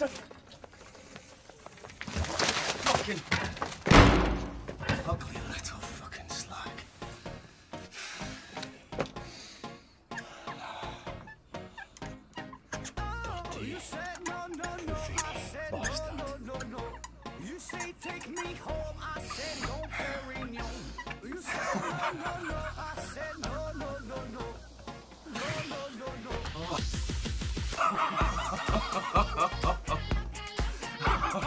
Fucking ugly little fucking slag. You said no, no, no. I said no, no, no, no. You say take me home. I said no, Perignon. You said no, no, no. I said no, no, no, no. No, no, no, no.